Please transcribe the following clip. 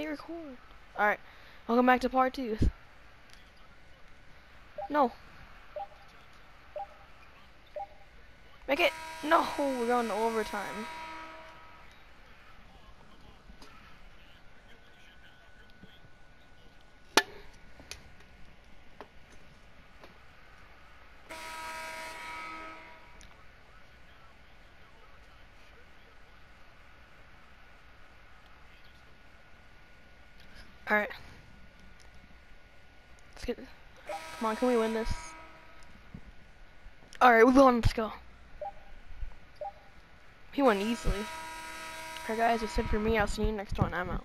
me record. Alright, welcome back to part two. No. Make it. No, we're going to overtime. Alright. Let's get Come on, can we win this? Alright, we won, let's go. He won easily. Alright guys, that's it for me. I'll see you next one. I'm out.